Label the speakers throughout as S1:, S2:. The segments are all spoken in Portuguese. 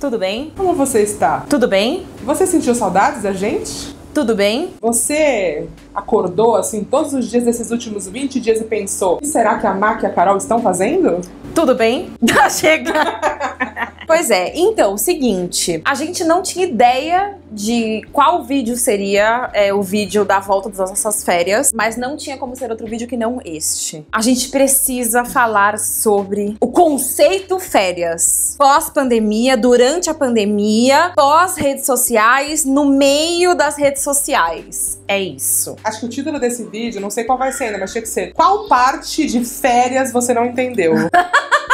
S1: Tudo bem?
S2: como você está?
S1: Tudo bem?
S2: Você sentiu saudades da gente?
S1: Tudo bem?
S2: Você acordou assim todos os dias desses últimos 20 dias e pensou: o que será que a Mac e a Carol estão fazendo?
S1: Tudo bem? Tá chega. pois é, então, seguinte, a gente não tinha ideia de qual vídeo seria é, o vídeo da volta das nossas férias, mas não tinha como ser outro vídeo que não este. A gente precisa falar sobre o conceito férias. Pós-pandemia, durante a pandemia, pós-redes sociais, no meio das redes sociais. É isso.
S2: Acho que o título desse vídeo, não sei qual vai ser ainda, mas tinha que ser: Qual parte de férias você não entendeu?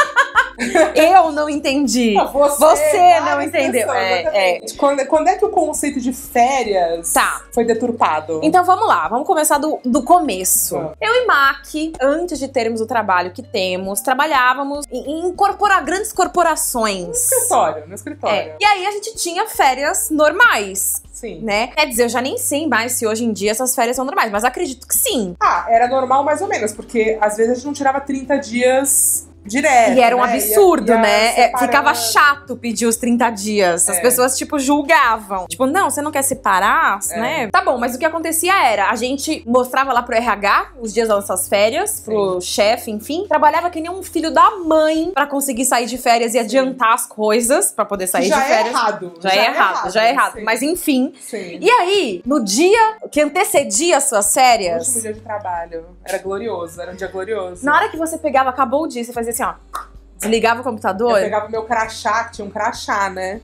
S1: Eu não entendi.
S2: Não, Você,
S1: Você não entendeu. É,
S2: exatamente. Quando, quando é que o conceito de férias
S1: Tá.
S2: foi deturpado?
S1: Então vamos lá, vamos começar do, do começo.
S2: Tá.
S1: Eu e Mac, antes de termos o trabalho que temos, trabalhávamos em, em corpora- grandes corporações.
S2: escritório, no escritório.
S1: É. E aí a gente tinha férias normais,
S2: Sim.
S1: né? Quer dizer, eu já nem sei mais se hoje em dia essas férias são normais, mas acredito que sim.
S2: Ah, era normal mais ou menos, porque às vezes a gente não tirava 30 dias direto.
S1: e era um
S2: né?
S1: absurdo,
S2: Ia- ia
S1: né? É, ficava chato pedir os 30 dias. As
S2: É.
S1: pessoas, tipo, julgavam. Tipo, não, você não quer separar,
S2: É.
S1: né? Tá bom, mas o que acontecia era, a gente mostrava lá pro RH os dias das nossas férias, pro chefe, enfim. Trabalhava que nem um filho da mãe pra conseguir sair de férias e adiantar as coisas pra poder sair
S2: já
S1: de
S2: é
S1: férias.
S2: errado.
S1: Já, é errado, já é errado.
S2: sim.
S1: Mas enfim.
S2: Sim.
S1: E aí, no dia que antecedia as suas
S2: O
S1: férias,
S2: último dia de trabalho. Era glorioso, era um dia glorioso.
S1: na hora que você pegava, acabou o dia, você fazia assim, ó. Desligava o
S2: Eu
S1: computador.
S2: pegava meu crachá, que tinha um crachá, né?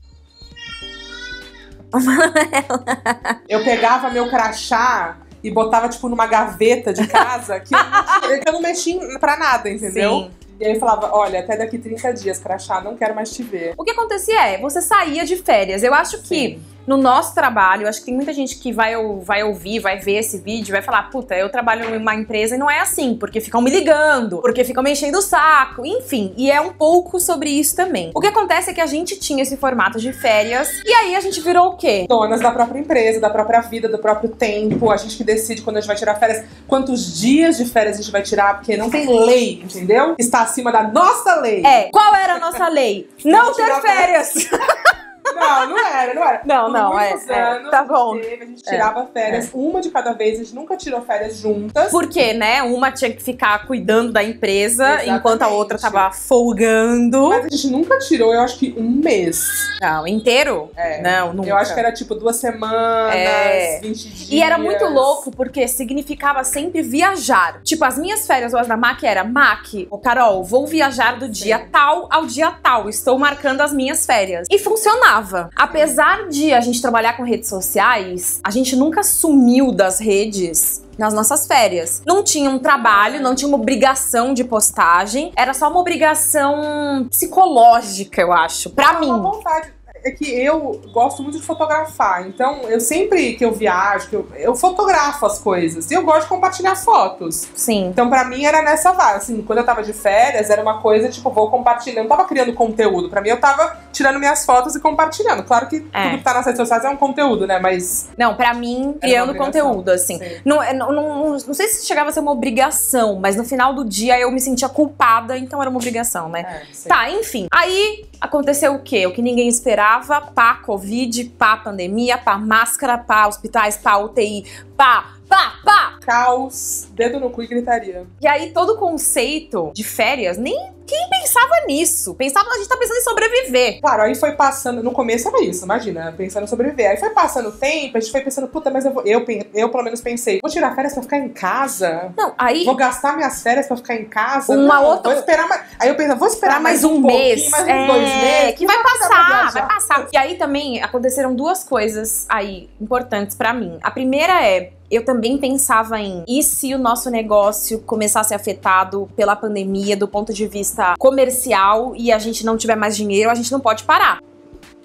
S2: eu pegava meu crachá e botava, tipo, numa gaveta de casa que eu não, eu não mexi em- pra nada, entendeu?
S1: Sim.
S2: E aí eu falava, olha, até daqui 30 dias, crachá, não quero mais te ver.
S1: O que acontecia é, você saía de férias. Eu acho que no nosso trabalho, acho que tem muita gente que vai, vai ouvir, vai ver esse vídeo, vai falar, puta, eu trabalho em uma empresa e não é assim, porque ficam me ligando, porque ficam me enchendo o saco, enfim. E é um pouco sobre isso também. O que acontece é que a gente tinha esse formato de férias, e aí a gente virou o quê?
S2: Donas da própria empresa, da própria vida, do próprio tempo. A gente que decide quando a gente vai tirar férias, quantos dias de férias a gente vai tirar, porque não tem lei, entendeu? Está acima da nossa lei.
S1: É, qual era a nossa lei? Não ter férias!
S2: Não, não era, não era.
S1: Não,
S2: Por
S1: não, é, é,
S2: anos,
S1: tá
S2: a gente
S1: bom.
S2: teve, a gente tirava férias, uma de cada vez, a gente nunca tirou férias juntas.
S1: Porque, né, uma tinha que ficar cuidando da empresa,
S2: Exatamente.
S1: enquanto a outra tava folgando.
S2: Mas a gente nunca tirou, eu acho que um mês.
S1: Não, inteiro?
S2: É.
S1: Não, nunca.
S2: Eu acho que era tipo duas semanas,
S1: É.
S2: 20 dias.
S1: E era muito louco porque significava sempre viajar. Tipo, as minhas férias ou as da Mac era Mac, ô Carol, vou viajar do dia tal ao dia tal. Estou marcando as minhas férias. E funcionava. Apesar de a gente trabalhar com redes sociais, a gente nunca sumiu das redes nas nossas férias. Não tinha um trabalho, não tinha uma obrigação de postagem, era só uma obrigação psicológica, eu acho, pra
S2: Uma
S1: mim.
S2: vontade. É que eu gosto muito de fotografar, então eu sempre que eu viajo, que eu, eu fotografo as coisas. E eu gosto de compartilhar fotos.
S1: Sim.
S2: Então, pra mim, era nessa vibe. Assim, quando eu tava de férias, era uma coisa, tipo, vou compartilhando. Eu não tava criando conteúdo. Pra mim, eu tava tirando minhas fotos e compartilhando. Claro que
S1: É.
S2: tudo que tá nas redes sociais é um conteúdo, né? Mas.
S1: Não, pra mim, criando conteúdo, assim.
S2: Sim.
S1: Não, é- não, não, não sei se chegava a ser uma obrigação, mas no final do dia eu me sentia culpada, então era uma obrigação, né?
S2: É.
S1: Tá, enfim. Aí aconteceu o quê? O que ninguém esperava: pá, Covid, pá, pandemia, pá, máscara, pá, hospitais, pá, UTI, pá, pá, pá.
S2: Caos, dedo no cu e gritaria.
S1: E aí todo o conceito de férias, nem quem pensava nisso? Pensava, a gente tá pensando em sobreviver.
S2: Claro, aí foi passando. No começo era isso, imagina, pensando em sobreviver. Aí foi passando o tempo, a gente foi pensando, puta, mas eu vou. Eu, eu pelo menos pensei, vou tirar férias pra ficar em casa?
S1: Não, aí.
S2: Vou gastar minhas férias pra ficar em casa?
S1: Uma
S2: Não,
S1: outra-
S2: Vou esperar mais. Aí eu pensei, vou esperar
S1: Esperar mais um
S2: pouquinho,
S1: mês,
S2: mais uns
S1: é,
S2: dois meses.
S1: que vai passar, vai passar. E aí também aconteceram duas coisas aí importantes pra mim. A primeira é eu também pensava em e se o nosso negócio começasse afetado pela pandemia do ponto de vista comercial e a gente não tiver mais dinheiro, a gente não pode parar.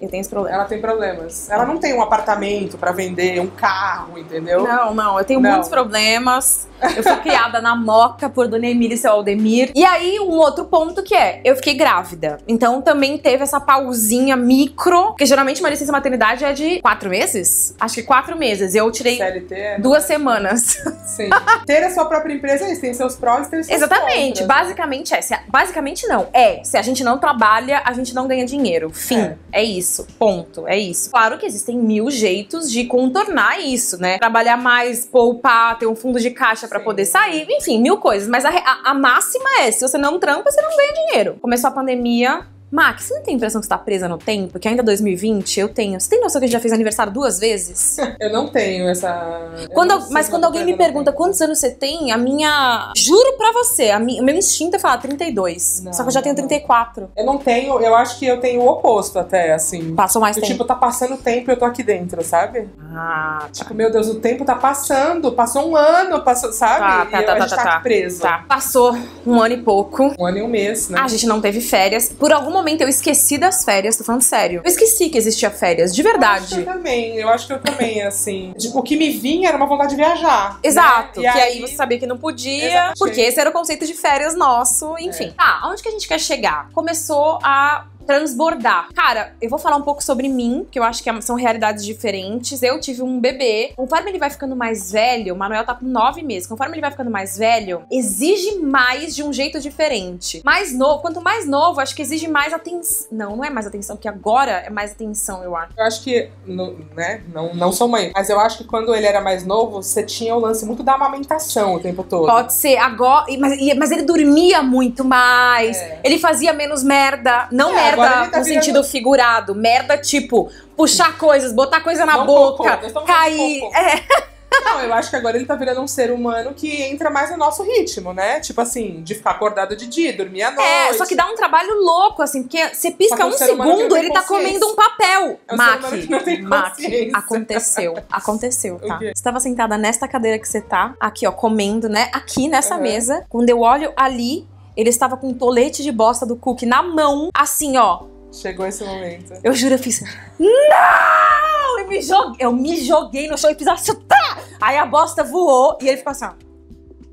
S1: Eu tenho esse problema.
S2: Ela tem problemas. Ela não tem um apartamento pra vender, um carro, entendeu?
S1: Não, não, eu tenho
S2: Não.
S1: muitos problemas. Eu fui criada na Moca por Dona Emília e seu Aldemir. E aí, um outro ponto que é, eu fiquei grávida. Então também teve essa pausinha micro, porque geralmente uma licença maternidade é de quatro meses? Acho que quatro meses. Eu tirei
S2: CLT. é-
S1: duas semanas.
S2: Sim. ter a sua própria empresa é isso, tem seus prós e tem seus
S1: Exatamente.
S2: contras.
S1: Basicamente é. Se a- basicamente não. É. Se a gente não trabalha, a gente não ganha dinheiro. Fim.
S2: É.
S1: É. isso. Ponto. É isso. Claro que existem mil jeitos de contornar isso, né? Trabalhar mais, poupar, ter um fundo de caixa pra
S2: Sim.
S1: poder sair. Enfim, mil coisas. Mas a, a- a máxima é: se você não trampa, você não ganha dinheiro. Começou a pandemia. Max, você não tem a impressão que você tá presa no tempo? Que ainda é 2020, eu tenho. Você tem noção que a gente já fez aniversário duas vezes?
S2: Eu não tenho essa. eu
S1: Quando
S2: não
S1: eu- mas quando
S2: eu
S1: alguém me pergunta quantos anos você tem, a minha. Juro pra você, a mi- o meu instinto é falar 32.
S2: Não,
S1: Só que eu já tenho
S2: não.
S1: 34.
S2: Eu não tenho, eu acho que eu tenho o oposto até, assim.
S1: Passou mais
S2: Eu,
S1: tempo.
S2: tipo, tá passando o tempo e eu tô aqui dentro, sabe?
S1: Ah, tá.
S2: Tipo, meu Deus, o tempo tá passando, passou um ano, passou, sabe?
S1: Tá, tá,
S2: e
S1: tá,
S2: a
S1: tá,
S2: gente
S1: tá,
S2: tá,
S1: tá.
S2: preso.
S1: Tá. Passou um ano e pouco.
S2: Um ano e um mês, né?
S1: A gente não teve férias. Por algum momento eu esqueci das férias, tô falando sério. Eu esqueci que existia férias, de
S2: Eu
S1: verdade.
S2: eu também, eu acho que eu também, assim. O que me vinha era uma vontade de viajar.
S1: Exato,
S2: né?
S1: que aí... você sabia que não podia,
S2: Exatamente.
S1: porque esse era o conceito de férias nosso, enfim. Tá, aonde que a gente quer chegar? Começou a transbordar. Cara, eu vou falar um pouco sobre mim, que eu acho que é- são realidades diferentes. Eu tive um bebê. Conforme ele vai ficando mais velho, o Manuel tá com nove meses. Conforme ele vai ficando mais velho, exige mais de um jeito diferente. Mais novo, quanto mais novo, acho que exige mais atenção. Não, não é mais atenção, porque agora é mais atenção, eu acho.
S2: Eu acho que, no- né, não, não sou mãe, mas eu acho que quando ele era mais novo, você tinha o lance muito da amamentação o tempo todo.
S1: Pode ser agora, mas, mas ele dormia muito mais.
S2: É.
S1: Ele fazia menos merda. Não
S2: É, agora
S1: merda
S2: tá
S1: no sentido figurado. Merda tipo puxar coisas, botar coisa na
S2: Não
S1: boca,
S2: cocô,
S1: cair. É,
S2: Não, eu acho que agora ele tá virando um ser humano que entra mais no nosso ritmo, né? Tipo assim, de ficar acordado de dia, dormir à noite.
S1: é, só que dá um trabalho louco, assim, porque você pisca um segundo, ele tá comendo um papel.
S2: É um
S1: Mac, Mac, aconteceu. Aconteceu, tá? Você tava sentada nesta cadeira que você tá, aqui, ó, comendo, né? Aqui nessa
S2: Uhum.
S1: mesa. Quando eu olho ali, ele estava com um tolete de bosta do cookie na mão, assim, ó.
S2: Chegou esse momento.
S1: Eu juro, eu fiz. Não! Eu me joguei, eu me joguei no chão e fiz assim. Tá! Aí a bosta voou e ele ficou assim, ó.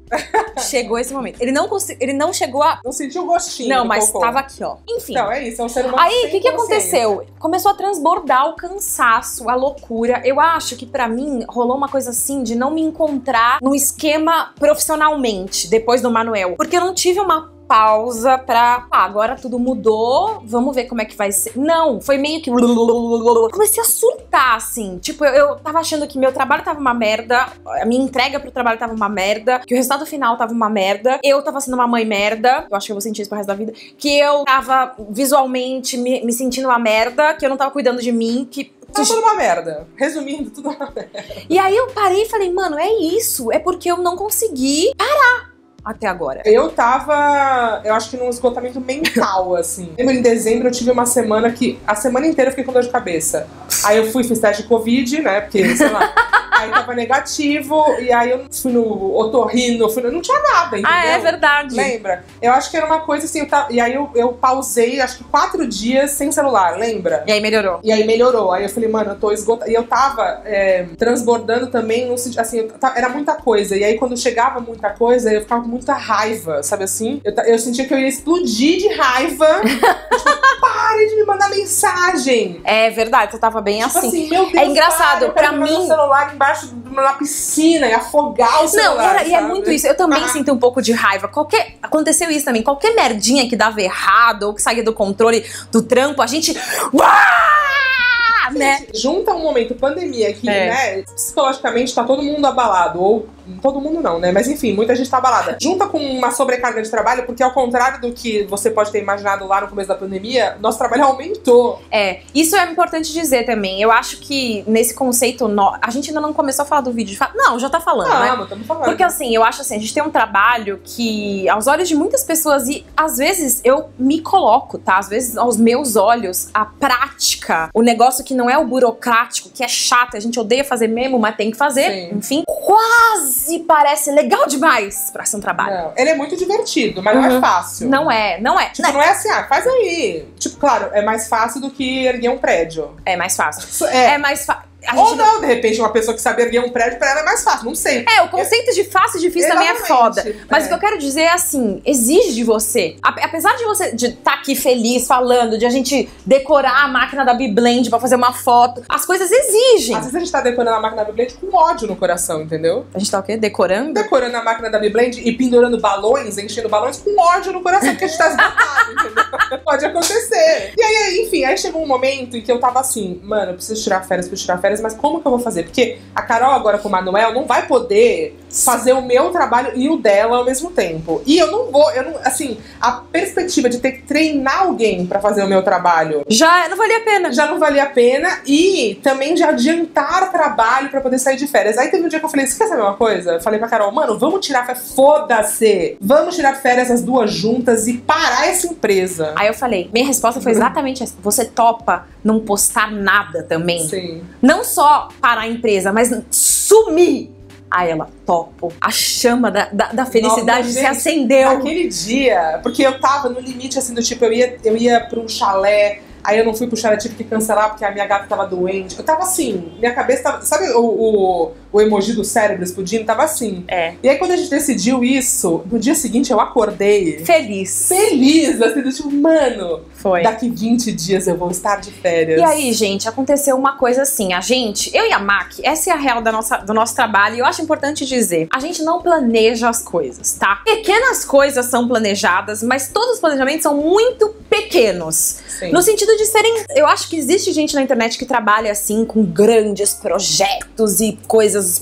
S1: Chegou esse momento. Ele não, consegui- ele não chegou a.
S2: Não sentiu o gostinho
S1: Não, mas
S2: cocô.
S1: tava aqui, ó. Enfim.
S2: Então, é isso, é um ser humano
S1: Aí, o que, que aconteceu? Começou a transbordar o cansaço, a loucura. Eu acho que pra mim rolou uma coisa assim de não me encontrar no esquema profissionalmente depois do Manuel. Porque eu não tive uma pausa pra. Ah, agora tudo mudou, vamos ver como é que vai ser. Não, foi meio que. Comecei a surtar, assim. Tipo, eu, eu tava achando que meu trabalho tava uma merda, a minha entrega pro trabalho tava uma merda, que o resultado final tava uma merda, eu tava sendo uma mãe merda, eu acho que eu vou sentir isso pro resto da vida, que eu tava visualmente me, me sentindo uma merda, que eu não tava cuidando de mim, que.
S2: Tá tudo uma merda. Resumindo, tudo uma merda.
S1: E aí eu parei e falei, mano, é isso, é porque eu não consegui parar até agora.
S2: Eu tava, eu acho que num esgotamento mental, assim. Lembro em dezembro eu tive uma semana que, a semana inteira eu fiquei com dor de cabeça. Aí eu fui, fiz teste de Covid, né? Porque, sei lá. aí tava negativo, e aí eu fui no otorrino, fui no, não tinha nada, entendeu?
S1: Ah, é verdade.
S2: Lembra? Eu acho que era uma coisa assim, eu tava- e aí eu, eu pausei, acho que quatro dias sem celular, lembra?
S1: E aí melhorou.
S2: E aí melhorou. Aí eu falei, mano, eu tô esgotada. E eu tava é, transbordando também. Assim, eu ta- era muita coisa. E aí quando chegava muita coisa, eu ficava com muita raiva, sabe assim? Eu, eu sentia que eu ia explodir de raiva. tipo, pare de me mandar mensagem.
S1: É verdade, você tava bem
S2: Tipo
S1: assim.
S2: assim, meu Deus,
S1: É engraçado,
S2: para,
S1: mim-
S2: celular embaixo de uma piscina e afogar o celular.
S1: Não, era- e é muito isso. Eu também
S2: Ah.
S1: sinto um pouco de raiva. Qualquer. Aconteceu isso também. Qualquer merdinha que dava errado ou que saía do controle do trampo, a gente. Uá! Né?
S2: Junta um momento pandemia que,
S1: É.
S2: né, psicologicamente tá todo mundo abalado, ou todo mundo não, né, mas enfim, muita gente tá abalada. Junta com uma sobrecarga de trabalho, porque ao contrário do que você pode ter imaginado lá no começo da pandemia, nosso trabalho aumentou.
S1: É, isso é importante dizer também. Eu acho que nesse conceito. A gente ainda não começou a falar do vídeo de fato. Não, já tá falando, né?
S2: Vamos, estamos falando.
S1: Porque assim, eu acho assim, a gente tem um trabalho que, aos olhos de muitas pessoas, e às vezes eu me coloco, tá? Às vezes, aos meus olhos, a prática, o negócio que não é o burocrático, que é chato, a gente odeia fazer mesmo, mas tem que fazer,
S2: Sim.
S1: enfim, quase e parece legal demais pra ser um trabalho.
S2: Não, ele é muito divertido, mas não é
S1: Uhum.
S2: fácil.
S1: Não é, não é.
S2: Tipo, não é assim, ah, faz aí. Tipo, claro, é mais fácil do que erguer um prédio.
S1: É mais fácil.
S2: É.
S1: É mais fácil.
S2: Ou não, de repente, uma pessoa que sabe erguer um prédio, pra ela é mais fácil, não sei.
S1: É, o conceito de fácil e difícil também é
S2: Exatamente,
S1: foda. Mas
S2: é.
S1: o que eu quero dizer é assim, exige de você. Apesar de você estar tá aqui feliz falando, de a gente decorar a máquina da Biblend pra fazer uma foto, as coisas exigem.
S2: Às vezes a gente tá decorando a máquina da Beyblade com ódio no coração, entendeu?
S1: A gente tá o quê? Decorando?
S2: Decorando a máquina da Beyblade e pendurando balões, enchendo balões com ódio no coração, porque a gente tá esgotado, entendeu? Pode acontecer. E aí, enfim, aí chegou um momento em que eu tava assim, mano, eu preciso tirar férias, preciso tirar férias, mas como que eu vou fazer? Porque a Carol agora com o Manuel não vai poder fazer o meu trabalho e o dela ao mesmo tempo. E eu não vou, eu não, assim, a perspectiva de ter que treinar alguém pra fazer o meu trabalho
S1: Já não valia a pena.
S2: já não valia a pena e também de adiantar trabalho pra poder sair de férias. Aí teve um dia que eu falei, você quer saber uma coisa? Eu falei pra Carol, mano, vamos tirar férias, foda-se! Vamos tirar férias as duas juntas e parar essa empresa.
S1: Aí eu falei, minha resposta foi exatamente essa. Você topa não postar nada também?
S2: Sim.
S1: Não só parar a empresa, mas sumir. Aí ela, topo. A chama da, da, da felicidade
S2: Nossa,
S1: se
S2: gente,
S1: acendeu.
S2: Naquele dia, porque eu tava no limite, assim, do tipo, eu ia, eu ia pra um chalé, aí eu não fui pro chalé, tive que cancelar porque a minha gata tava doente. Eu tava assim, minha cabeça tava. Sabe o, o, o emoji do cérebro explodindo? Tava assim.
S1: É.
S2: E aí, quando a gente decidiu isso, no dia seguinte eu acordei
S1: Feliz.
S2: feliz, assim, do tipo, mano,
S1: Foi.
S2: daqui 20 dias eu vou estar de férias.
S1: E aí, gente, aconteceu uma coisa assim. A gente, eu e a Mac, essa é a real da nossa, do nosso trabalho e eu acho importante dizer: a gente não planeja as coisas, tá? Pequenas coisas são planejadas, mas todos os planejamentos são muito pequenos.
S2: Sim.
S1: No sentido de serem. Eu acho que existe gente na internet que trabalha assim, com grandes projetos e coisas.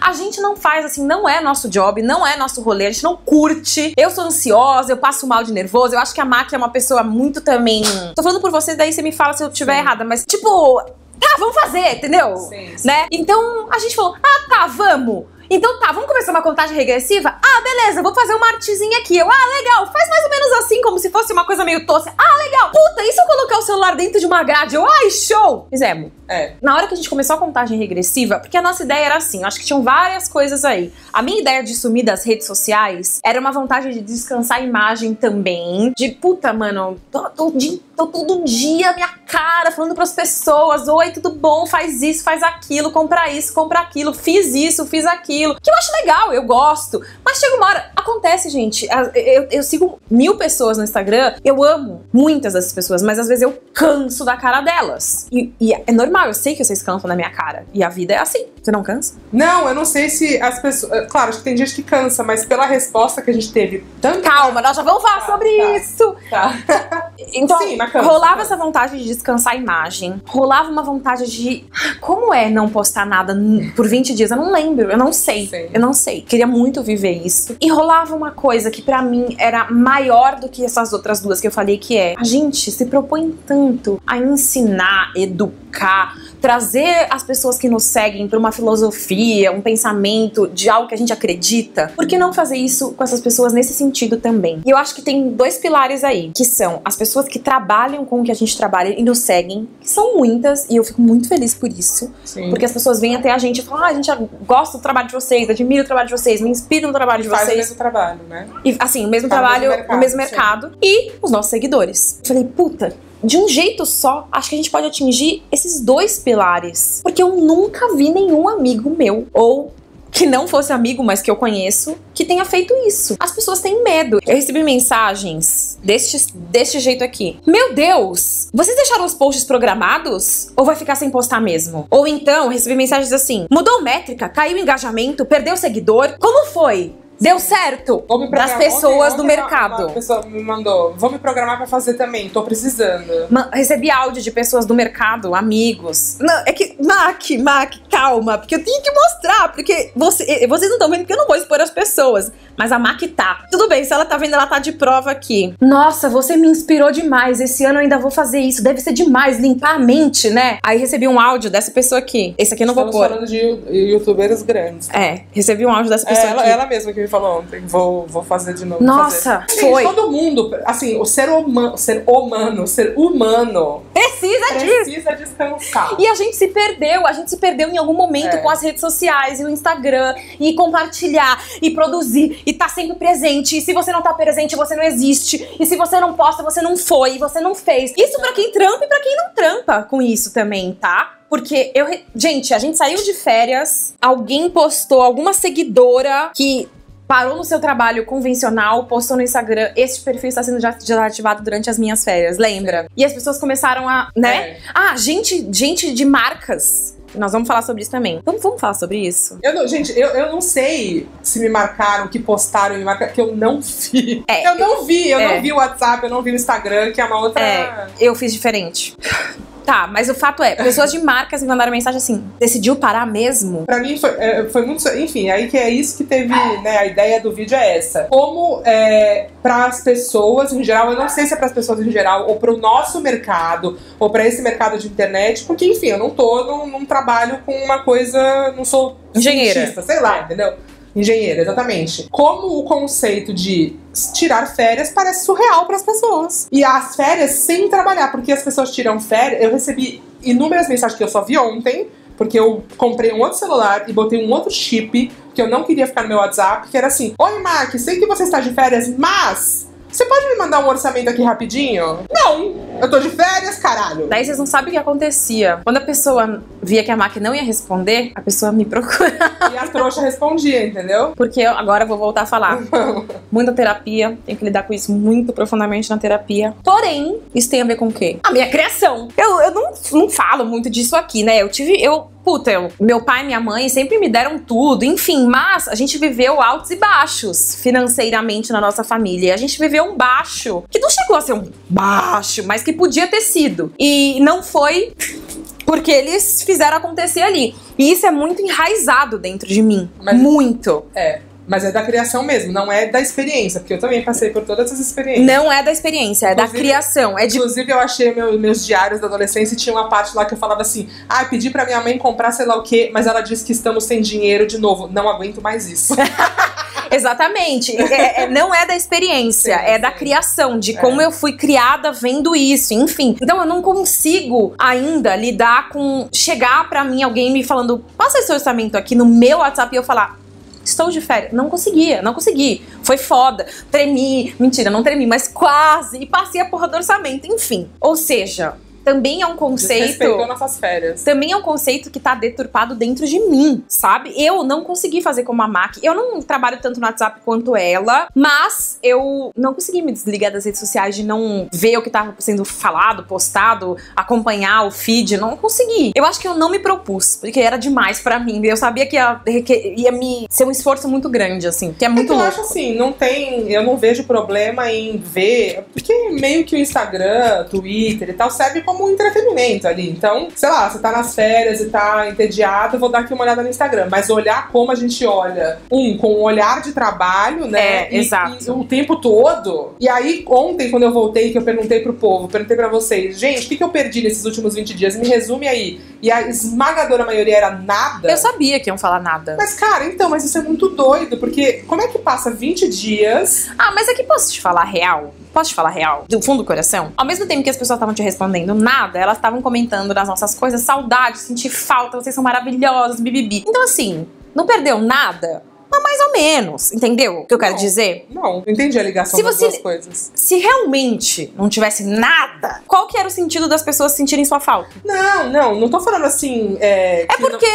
S1: A gente não faz assim, não é nosso job, não é nosso rolê, a gente não curte. Eu sou ansiosa, eu passo mal de nervoso. Eu acho que a Mac é uma pessoa muito também. Tô falando por você, daí você me fala se eu estiver errada, mas tipo. Tá, vamos fazer, entendeu?
S2: Sim, sim.
S1: Né? Então a gente falou: ah, tá, vamos. Então tá, vamos começar uma contagem regressiva? Ah, beleza, vou fazer uma artezinha aqui. Eu, ah, legal, faz mais ou menos assim, como se fosse uma coisa meio tosca. Ah, legal. Puta, e se eu colocar o celular dentro de uma grade? Eu, ai, show! Fizemos.
S2: É.
S1: Na hora que a gente começou a contagem regressiva, porque a nossa ideia era assim, acho que tinham várias coisas aí. A minha ideia de sumir das redes sociais era uma vontade de descansar a imagem também. De puta, mano, tô, tô, tô todo dia minha cara falando pras pessoas: oi, tudo bom? Faz isso, faz aquilo, compra isso, compra aquilo, fiz isso, fiz aquilo. Que eu acho legal, eu gosto. Mas chega uma hora, acontece, gente. Eu, eu sigo mil pessoas no Instagram, eu amo muitas dessas pessoas, mas às vezes eu canso da cara delas. E, e é normal, eu sei que vocês cansam da minha cara. E a vida é assim. Você não cansa?
S2: Não, eu não sei se as pessoas. eh, Claro, acho que tem gente que cansa, mas pela resposta que a gente teve, tanto.
S1: Calma, nós já vamos falar
S2: Tá,
S1: sobre
S2: tá.
S1: isso.
S2: Tá.
S1: Então,
S2: Sim, cansa,
S1: rolava essa vontade de descansar a imagem. Rolava uma vontade de. "Ah, Como é não postar nada por 20 dias? Eu não lembro, eu não sei.
S2: Sim.
S1: Eu não sei. Queria muito viver isso. E rolava uma coisa que pra mim era maior do que essas outras duas que eu falei, que é: a gente se propõe tanto a ensinar, educar, trazer as pessoas que nos seguem pra uma filosofia, um pensamento de algo que a gente acredita. Por que não fazer isso com essas pessoas nesse sentido também? E eu acho que tem dois pilares aí, que são as pessoas que trabalham com o que a gente trabalha e nos seguem, que são muitas, e eu fico muito feliz por isso.
S2: Sim.
S1: Porque as pessoas vêm até a gente e falam: ah, a gente gosta do trabalho de vocês, admira o trabalho de vocês, me inspira no trabalho de
S2: faz o
S1: vocês.
S2: mesmo trabalho, né?
S1: E assim, o mesmo
S2: no
S1: trabalho,
S2: mesmo mercado,
S1: no mesmo
S2: sim.
S1: mercado. E os nossos seguidores. Eu falei, puta, de um jeito só, acho que a gente pode atingir esses dois pilares. Porque eu nunca vi nenhum amigo meu, ou que não fosse amigo, mas que eu conheço, que tenha feito isso. As pessoas têm medo. Eu recebi mensagens deste, deste jeito aqui. Meu Deus! Vocês deixaram os posts programados? Ou vai ficar sem postar mesmo? Ou então, recebi mensagens assim: mudou métrica, caiu engajamento, perdeu seguidor. Como foi? Deu certo?
S2: Vou me
S1: Das
S2: programar-
S1: pessoas
S2: ontem-
S1: do
S2: ontem uma-
S1: mercado.
S2: Uma pessoa me mandou, vou me programar pra fazer também, tô precisando.
S1: Ma- recebi áudio de pessoas do mercado, amigos. Não, é que, Mac, Mac, calma, porque eu tenho que mostrar, porque você, vocês não estão vendo, porque eu não vou expor as pessoas. Mas a Mac tá. Tudo bem, se ela tá vendo, ela tá de prova aqui. Nossa, você me inspirou demais. Esse ano eu ainda vou fazer isso. Deve ser demais, limpar a mente, né? Aí recebi um áudio dessa pessoa aqui. Esse aqui eu não vou
S2: Estamos
S1: pôr.
S2: falando de you- youtubers grandes.
S1: É, recebi um áudio dessa
S2: É,
S1: pessoa
S2: ela,
S1: aqui.
S2: ela mesma que me falou ontem. Vou, vou fazer de novo.
S1: Nossa,
S2: fazer.
S1: foi.
S2: Todo mundo, assim, o ser humano, ser humano, o ser humano
S1: Precisa disso.
S2: precisa descansar.
S1: E a gente se perdeu, a gente se perdeu em algum momento
S2: É.
S1: com as redes sociais e o Instagram, e compartilhar, e produzir, e tá sempre presente. E se você não tá presente, você não existe. E se você não posta, você não foi, você não fez. Isso pra quem trampa e pra quem não trampa com isso também, tá? Porque eu. Gente, a gente saiu de férias, alguém postou, alguma seguidora que. Parou no seu trabalho convencional, postou no Instagram, este perfil está sendo já- desativado durante as minhas férias, lembra? E as pessoas começaram a, né?
S2: É.
S1: Ah, gente, gente de marcas. Nós vamos falar sobre isso também. Vamos, vamos falar sobre isso?
S2: Eu não- gente, eu, eu não sei se me marcaram, que postaram, me marcaram, que eu não vi.
S1: É.
S2: eu não vi, eu
S1: É.
S2: não vi o WhatsApp, eu não vi o Instagram, que é uma outra.
S1: É, eu fiz diferente. Tá, mas o fato é, pessoas de marcas me mandaram mensagem assim: decidiu parar mesmo?
S2: Pra mim foi, é, foi muito. Enfim, aí que é isso que teve, né? A ideia do vídeo é essa. Como é, para as pessoas em geral, eu não sei se é para as pessoas em geral, ou para o nosso mercado, ou para esse mercado de internet, porque, enfim, eu não tô num, num trabalho com uma coisa. Não sou
S1: Engenheira.
S2: cientista, sei lá, entendeu? Engenheira, exatamente. Como o conceito de tirar férias parece surreal para as pessoas. E as férias sem trabalhar, porque as pessoas tiram férias. Eu recebi inúmeras mensagens que eu só vi ontem, porque eu comprei um outro celular e botei um outro chip que eu não queria ficar no meu WhatsApp, que era assim: Oi, Mark, sei que você está de férias, mas. Você pode me mandar um orçamento aqui rapidinho? Não! Eu tô de férias, caralho!
S1: Daí vocês não sabem o que acontecia. Quando a pessoa via que a máquina não ia responder, a pessoa me procurava.
S2: E a trouxa respondia, entendeu?
S1: Porque eu agora eu vou voltar a falar. Muita terapia, tenho que lidar com isso muito profundamente na terapia. Porém, isso tem a ver com o quê? A minha criação. Eu, eu não, não falo muito disso aqui, né? Eu tive. Eu, puta, eu, meu pai e minha mãe sempre me deram tudo, enfim, mas a gente viveu altos e baixos financeiramente na nossa família. E a gente viveu um baixo, que não chegou a ser um baixo, mas que podia ter sido. E não foi porque eles fizeram acontecer ali. E isso é muito enraizado dentro de mim.
S2: Mas-
S1: Muito.
S2: É. Mas é da criação mesmo, não é da experiência, porque eu também passei por todas essas experiências.
S1: Não é da experiência, é da
S2: Inclusive-
S1: criação. É de.
S2: Inclusive, eu achei meu- meus diários da adolescência e tinha uma parte lá que eu falava assim: ah, pedi pra minha mãe comprar sei lá o quê, mas ela disse que estamos sem dinheiro de novo. Não aguento mais isso.
S1: Exatamente. É- é- não é da experiência,
S2: Sim,
S1: é da
S2: sim.
S1: criação, de
S2: É.
S1: como eu fui criada vendo isso, enfim. Então eu não consigo ainda lidar com chegar pra mim alguém me falando, passa esse orçamento aqui no meu WhatsApp e eu falar. Estou de férias. Não conseguia, não consegui. Foi foda. Tremi. Mentira, não tremi, mas quase. E passei a porra do orçamento, enfim. Ou seja, também é um conceito.
S2: Nossas férias.
S1: também é um conceito que tá deturpado dentro de mim, sabe? Eu não consegui fazer como a Mac. Eu não trabalho tanto no WhatsApp quanto ela, mas eu não consegui me desligar das redes sociais de não ver o que tava sendo falado, postado, acompanhar o feed. Não consegui. Eu acho que eu não me propus, porque era demais pra mim. Eu sabia que ia, ia me ser um esforço muito grande, assim, que é muito
S2: é que eu
S1: louco.
S2: acho assim, não tem. Eu não vejo problema em ver. Porque meio que o Instagram, Twitter e tal serve como um entretenimento ali. Então, sei lá, você tá nas férias e tá entediado, vou dar aqui uma olhada no Instagram. Mas olhar como a gente olha, um, com um olhar de trabalho, né?
S1: É,
S2: e,
S1: exato.
S2: e o tempo todo. E aí, ontem, quando eu voltei, que eu perguntei pro povo, perguntei pra vocês, gente, o que, que eu perdi nesses últimos 20 dias? Me resume aí. E a esmagadora maioria era nada.
S1: Eu sabia que iam falar nada.
S2: Mas, cara, então, mas isso é muito doido, porque como é que passa 20 dias
S1: Ah, mas aqui posso te falar real? Posso te falar real? Do fundo do coração? Ao mesmo tempo que as pessoas estavam te respondendo nada, elas estavam comentando das nossas coisas, saudade, senti falta, vocês são maravilhosos, bibibi. Então, assim, não perdeu nada? Mas mais ou menos, entendeu o que eu quero
S2: Não.
S1: dizer?
S2: Não, não entendi a ligação
S1: Se
S2: das
S1: você-
S2: duas coisas.
S1: Se realmente não tivesse nada, qual que era o sentido das pessoas sentirem sua falta?
S2: Não, não, não tô falando assim. É, é
S1: porque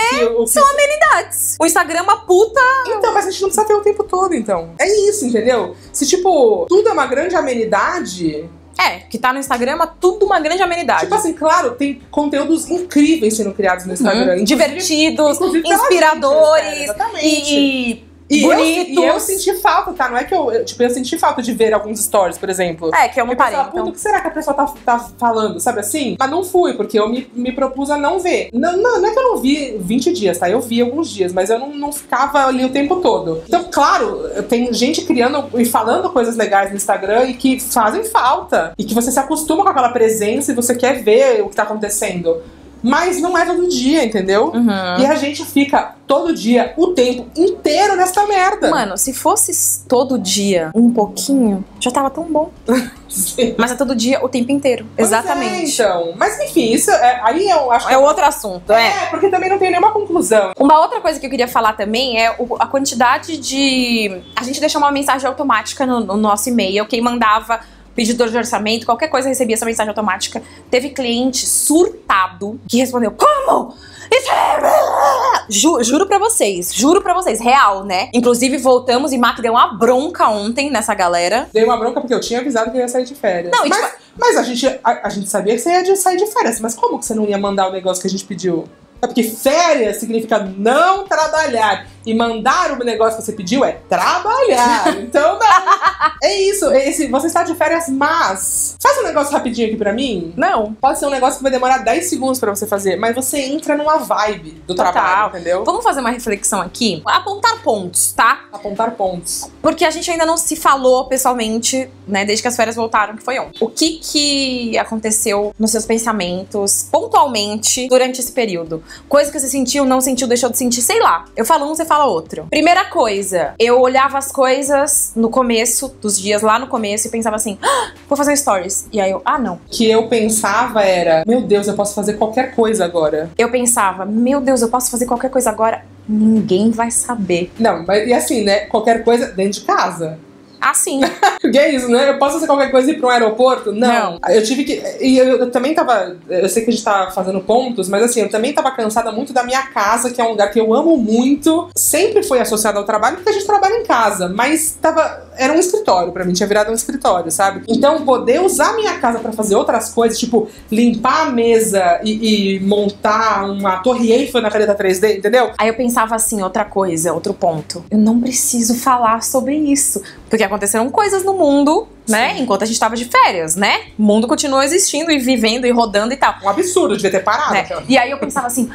S2: são
S1: Amenidades. O Instagram é uma puta.
S2: Então, mas a gente não precisa ver o tempo todo, então. É isso, entendeu? Se, tipo, tudo é uma grande amenidade.
S1: É, que tá no Instagram é tudo uma grande amenidade.
S2: Tipo assim, claro, tem conteúdos incríveis sendo criados no Instagram.
S1: Uhum. Divertidos,
S2: inclusive
S1: inspiradores
S2: gente, né? Exatamente.
S1: e, e
S2: E eu,
S1: bonitos.
S2: e eu senti falta, tá? Não é que eu, eu, Tipo, eu senti falta de ver alguns stories, por exemplo.
S1: É, que eu não
S2: Eu
S1: parei.
S2: pensava,
S1: Então.
S2: o que será que a pessoa tá, tá falando, sabe assim? Mas não fui, porque eu me, me propus a não ver. Não, não, não é que eu não vi 20 dias, tá? Eu vi alguns dias, mas eu não, não ficava ali o tempo todo. Então, claro, tem gente criando e falando coisas legais no Instagram e que fazem falta. E que você se acostuma com aquela presença e você quer ver o que tá acontecendo. Mas não é todo dia, entendeu?
S1: Uhum.
S2: E a gente fica todo dia, o tempo inteiro nessa merda.
S1: Mano, se fosse todo dia um pouquinho, já tava tão bom.
S2: Sim.
S1: Mas é todo dia, o tempo inteiro.
S2: Pois
S1: Exatamente.
S2: É, então. Mas enfim, isso é, aí eu acho que
S1: É outro assunto, é.
S2: É, porque também não tem nenhuma conclusão.
S1: Uma outra coisa que eu queria falar também é a quantidade de. A gente deixou uma mensagem automática no, no nosso e-mail. Quem mandava pedidor de orçamento, qualquer coisa recebia essa mensagem automática. Teve cliente surtado que respondeu: Como? Isso é. Ju- juro pra vocês, juro pra vocês, real, né? Inclusive, voltamos e Mac deu uma bronca ontem nessa galera.
S2: Dei uma bronca porque eu tinha avisado que eu ia sair de férias.
S1: Não,
S2: mas,
S1: tipo-
S2: mas a, gente, a, a gente sabia que você ia de- sair de férias. Mas como que você não ia mandar o negócio que a gente pediu? É porque férias significa não trabalhar. E mandar o negócio que você pediu é trabalhar. Então, não. É isso. Esse, você está de férias, mas. Faz um negócio rapidinho aqui pra mim.
S1: Não.
S2: Pode ser um negócio que vai demorar 10 segundos pra você fazer, mas você entra numa vibe do
S1: Total.
S2: trabalho, entendeu?
S1: Vamos fazer uma reflexão aqui? Apontar pontos, tá?
S2: Apontar pontos.
S1: Porque a gente ainda não se falou pessoalmente, né, desde que as férias voltaram, que foi ontem. O que que aconteceu nos seus pensamentos, pontualmente, durante esse período? Coisa que você sentiu, não sentiu, deixou de sentir, sei lá. Eu falo um, você fala outro. Primeira coisa, eu olhava as coisas no começo dos dias, lá no começo, e pensava assim, "Ah, vou fazer stories. E aí eu, ah, não.
S2: que eu pensava era: meu Deus, eu posso fazer qualquer coisa agora.
S1: Eu pensava, meu Deus, eu posso fazer qualquer coisa agora, ninguém vai saber.
S2: Não, mas e assim, né? Qualquer coisa dentro de casa.
S1: Assim,
S2: Porque é isso, né? Eu posso fazer qualquer coisa e ir pra um aeroporto? Não. Eu tive que. E eu, eu também tava. Eu sei que a gente tá fazendo pontos, mas assim, eu também tava cansada muito da minha casa, que é um lugar que eu amo muito. Sempre foi associado ao trabalho, porque a gente trabalha em casa. Mas tava. Era um escritório pra mim, tinha virado um escritório, sabe? Então, poder usar a minha casa pra fazer outras coisas, tipo, limpar a mesa e, e montar uma torre Eiffel na caneta 3D, entendeu?
S1: Aí eu pensava assim, outra coisa, outro ponto. Eu não preciso falar sobre isso. Porque aconteceram coisas no mundo, né? Enquanto a gente tava de férias, né? O mundo continuou existindo e vivendo e rodando e tal.
S2: Um absurdo, devia ter parado.
S1: né? E aí eu pensava assim.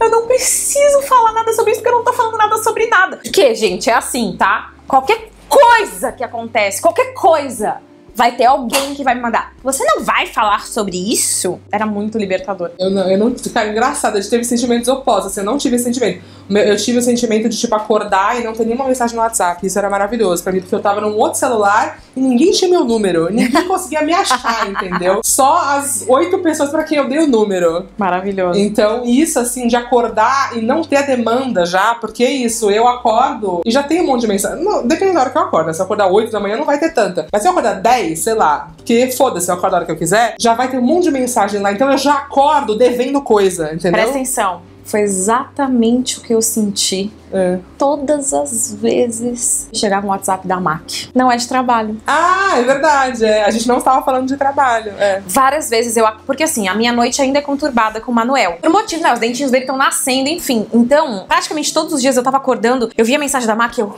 S1: Eu não preciso falar nada sobre isso porque eu não tô falando nada sobre nada. Porque, gente, é assim, tá? Qualquer coisa que acontece, qualquer coisa, vai ter alguém que vai me mandar. Você não vai falar sobre isso? Era muito libertador.
S2: Eu não, eu não. Cara, engraçado, a gente teve sentimentos opostos. assim, Eu não tive esse sentimento. Eu tive o sentimento de, tipo, acordar e não ter nenhuma mensagem no WhatsApp. Isso era maravilhoso pra mim, porque eu tava num outro celular e ninguém tinha meu número. Ninguém conseguia me achar, entendeu? Só as oito pessoas pra quem eu dei o número.
S1: Maravilhoso.
S2: Então, isso, assim, de acordar e não ter a demanda já, porque é isso, eu acordo e já tem um monte de mensagem. Não, depende da hora que eu acordo. né? Se eu acordar 8 da manhã, não vai ter tanta. Mas se eu acordar 10, sei lá, porque foda-se, eu acordo a hora que eu quiser, já vai ter um monte de mensagem lá. Então eu já acordo devendo coisa, entendeu?
S1: Presta atenção. Foi exatamente o que eu senti
S2: É.
S1: todas as vezes chegava um WhatsApp da MAC. Não é de trabalho.
S2: Ah, é verdade. é. A gente não estava falando de trabalho. É.
S1: Várias vezes eu. Porque assim, a minha noite ainda é conturbada com o Manuel. Por motivo, né? Os dentinhos dele estão nascendo, enfim. Então, praticamente todos os dias eu tava acordando, eu via a mensagem da MAC e eu.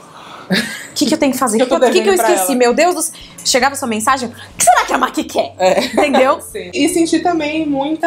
S1: O que, que eu tenho que fazer? O
S2: Que
S1: que, que, que eu esqueci? Meu Deus do céu. Chegava sua mensagem, o que será que a MAC quer?
S2: É.
S1: Entendeu?
S2: Sim. E senti também muita.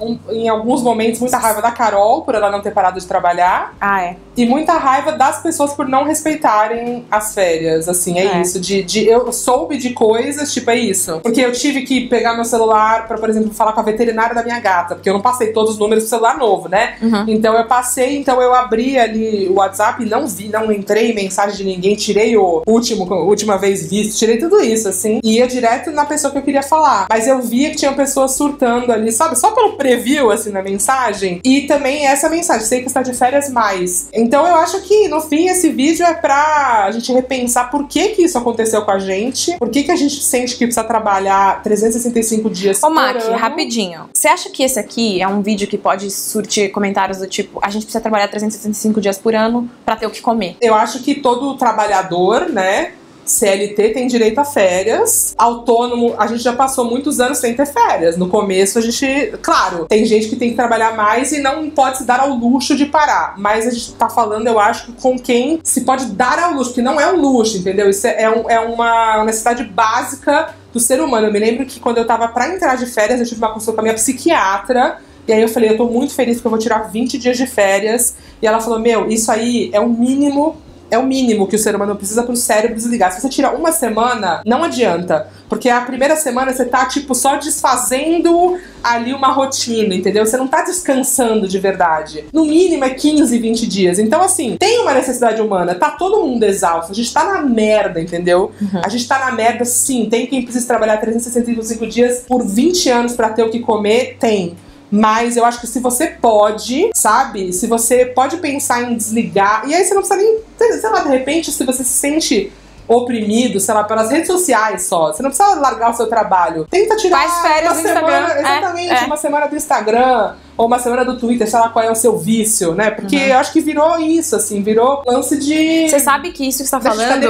S2: um- em alguns momentos, muita raiva da Carol por ela não ter parado de trabalhar.
S1: Ah, é.
S2: E muita raiva das pessoas por não respeitarem as férias. Assim, é,
S1: É.
S2: isso. De, de, eu soube de coisas, tipo, é isso. Porque eu tive que pegar meu celular pra, por exemplo, falar com a veterinária da minha gata. Porque eu não passei todos os números do celular novo, né?
S1: Uhum.
S2: Então eu passei, então eu abri ali o WhatsApp e não vi, não entrei em mensagem de ninguém, tirei o último, última vez visto, tirei tudo isso, assim. E ia direto na pessoa que eu queria falar. Mas eu via que tinha pessoas surtando ali, sabe? Só pelo preview, assim, na mensagem. E também essa mensagem, sei que está de férias mais. Então eu acho que, no fim, esse vídeo é pra a gente repensar por que que isso aconteceu com a gente, por que que a gente sente que precisa trabalhar 365 dias
S1: Ô, Mac,
S2: ano.
S1: rapidinho. Você acha que esse aqui é um vídeo que pode surtir comentários do tipo: a gente precisa trabalhar 365 dias por ano pra ter o que comer?
S2: Eu acho que todo trabalhador, né? CLT tem direito a férias. Autônomo, a gente já passou muitos anos sem ter férias. No começo, a gente. Claro, tem gente que tem que trabalhar mais e não pode se dar ao luxo de parar. Mas a gente tá falando, eu acho, com quem se pode dar ao luxo, porque não é um luxo, entendeu? Isso é, um- é uma necessidade básica do ser humano. Eu me lembro que quando eu tava pra entrar de férias, eu tive uma consulta com a minha psiquiatra. E aí eu falei, eu tô muito feliz porque eu vou tirar 20 dias de férias. E ela falou, meu, isso aí é o mínimo É o mínimo que o ser humano precisa pro cérebro desligar. Se você tira uma semana, não adianta. Porque a primeira semana você tá, tipo, só desfazendo ali uma rotina, entendeu? Você não tá descansando de verdade. No mínimo é 15, 20 dias. Então, assim, tem uma necessidade humana. Tá todo mundo exausto. A gente tá na merda, entendeu?
S1: Uhum.
S2: A gente tá na merda, sim. Tem quem precisa trabalhar 365 dias por 20 anos para ter o que comer? Tem. Mas eu acho que se você pode, sabe? Se você pode pensar em desligar. E aí você não precisa nem. Sei lá, de repente, se você se sente oprimido, sei lá, pelas redes sociais só. Você não precisa largar o seu trabalho. Tenta tirar
S1: Faz férias
S2: uma semana,
S1: Instagram. É,
S2: exatamente,
S1: é.
S2: uma semana do Instagram ou uma semana do Twitter, sei lá qual é o seu vício, né? Porque
S1: Uhum.
S2: eu acho que virou isso, assim, virou lance de
S1: Você sabe que isso que você tá falando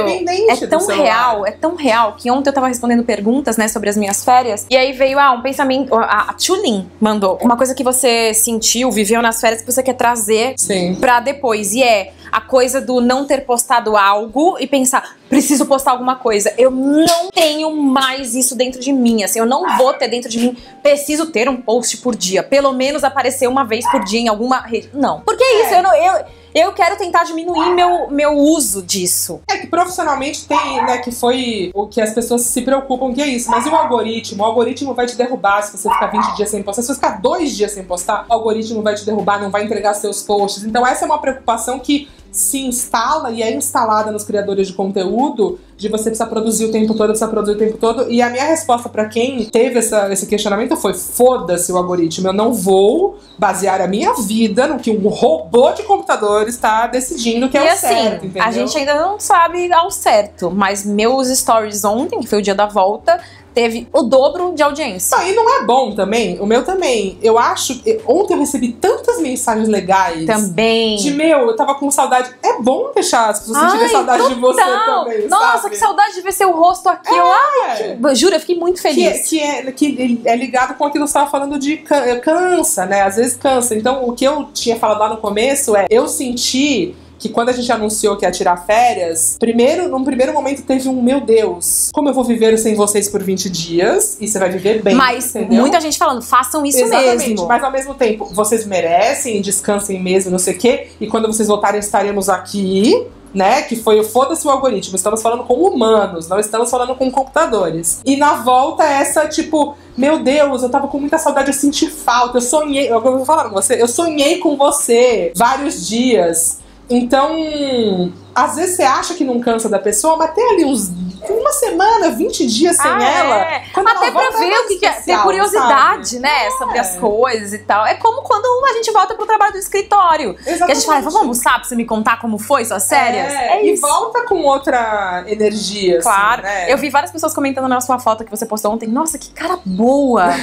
S1: é tão real, é tão real que ontem eu tava respondendo perguntas, né, sobre as minhas férias. E aí veio, ah, um pensamento. A, a Tulin mandou uma coisa que você sentiu, viveu nas férias que você quer trazer
S2: Sim.
S1: pra depois. E é a coisa do não ter postado algo e pensar, preciso postar alguma coisa. Eu não tenho mais isso dentro de mim. Assim, eu não vou ter dentro de mim, preciso ter um post por dia. Pelo menos aparecer uma vez por dia em alguma rede. Não. Porque é isso, eu não. Eu, eu quero tentar diminuir meu, meu uso disso.
S2: É que profissionalmente tem, né, que foi o que as pessoas se preocupam, que é isso. Mas e o algoritmo? O algoritmo vai te derrubar se você ficar 20 dias sem postar. Se você ficar dois dias sem postar, o algoritmo vai te derrubar, não vai entregar seus posts. Então essa é uma preocupação que se instala e é instalada nos criadores de conteúdo de você precisar produzir o tempo todo, precisar produzir o tempo todo. E a minha resposta pra quem teve essa, esse questionamento foi: foda-se o algoritmo, eu não vou basear a minha vida no que um robô de computador está decidindo que é
S1: e
S2: o
S1: assim,
S2: certo, entendeu?
S1: a gente ainda não sabe ao certo, mas meus stories ontem, que foi o dia da volta, teve o dobro de audiência.
S2: Não, e não é bom também. O meu também. Eu acho. Ontem eu recebi tantas mensagens legais.
S1: Também.
S2: De meu, eu tava com saudade. É bom deixar as pessoas sentirem
S1: Ai,
S2: saudade de você
S1: total.
S2: também.
S1: Nossa, que saudade de ver seu rosto aqui. Eu, ai,
S2: É.
S1: Juro, eu fiquei muito
S2: Que, é-
S1: feliz.
S2: que, é, que é ligado com aquilo que você estava falando de can- cansa, né? Às vezes cansa. Então, o que eu tinha falado lá no começo é: eu senti que quando a gente anunciou que ia tirar férias, primeiro, num primeiro momento teve um, meu Deus, como eu vou viver sem vocês por 20 dias? E você vai viver bem.
S1: Mas
S2: entendeu?
S1: muita gente falando, façam isso
S2: Exatamente,
S1: mesmo.
S2: mas ao mesmo tempo, vocês merecem, descansem mesmo, não sei o quê, e quando vocês voltarem estaremos aqui, né? Que foi o foda-se o algoritmo, estamos falando com humanos, não estamos falando com computadores. E na volta, essa, tipo, meu Deus, eu tava com muita saudade, eu senti falta, eu sonhei, eu vou falar com você, eu sonhei com você vários dias. Então, às vezes você acha que não cansa da pessoa, mas tem ali uns. Uma semana, 20 dias sem
S1: Ah,
S2: ela.
S1: é. Até
S2: ela
S1: pra
S2: é
S1: ver
S2: mais
S1: o que, que é. Ter
S2: especial,
S1: curiosidade,
S2: sabe?
S1: né? Sobre
S2: É.
S1: as coisas e tal. É como quando a gente volta pro trabalho do escritório. Que a gente fala,
S2: Exatamente.
S1: vamos almoçar pra você me contar como foi suas férias?
S2: É, e volta com outra energia, assim,
S1: Claro.
S2: né?
S1: Eu vi várias pessoas comentando na sua foto que você postou ontem. Nossa, que cara boa.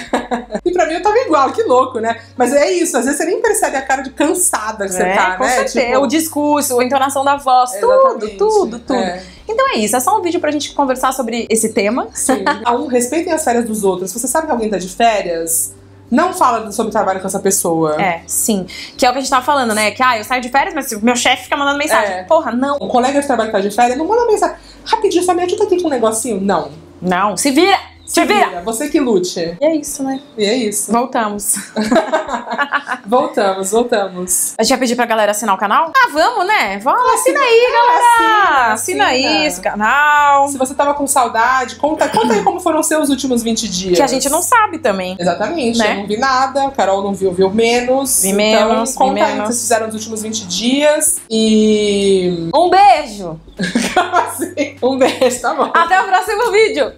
S2: E pra mim eu tava igual, que louco, né? Mas é isso, às vezes você nem percebe a cara de cansada que você
S1: É,
S2: tá,
S1: com
S2: né?
S1: certeza. O discurso, a entonação da voz, tudo,
S2: Exatamente.
S1: tudo, tudo.
S2: É,
S1: Então é isso. É só um vídeo pra gente conversar sobre esse tema.
S2: sim. A um, respeitem as férias dos outros. Você sabe que alguém tá de férias, não fala sobre trabalho com essa pessoa.
S1: É, sim. Que é o que a gente tava falando, né? Que, ah, eu saio de férias, mas meu chefe fica mandando mensagem.
S2: É.
S1: Porra, não.
S2: Um colega de trabalho que tá de férias, não manda mensagem. Rapidinho, só me ajuda aqui com um negocinho. Não.
S1: Não. Se vira! Se, vira!
S2: Você que lute.
S1: E é isso, né?
S2: E é isso.
S1: Voltamos.
S2: Voltamos, voltamos.
S1: A gente vai pedir pra galera assinar o canal? Ah, vamos, né? Vamos, assina aí, galera!
S2: assina,
S1: Assina aí
S2: assina.
S1: esse canal.
S2: Se você tava com saudade, conta, conta aí como foram os seus últimos 20 dias.
S1: Que a gente não sabe também.
S2: Exatamente,
S1: Né?
S2: eu não vi nada, a Carol não viu, viu menos.
S1: Vi
S2: então,
S1: menos, vi
S2: conta aí o que
S1: menos.
S2: vocês fizeram nos últimos 20 dias. E.
S1: Um beijo!
S2: um beijo, tá bom.
S1: Até o próximo vídeo!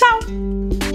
S1: Tchau!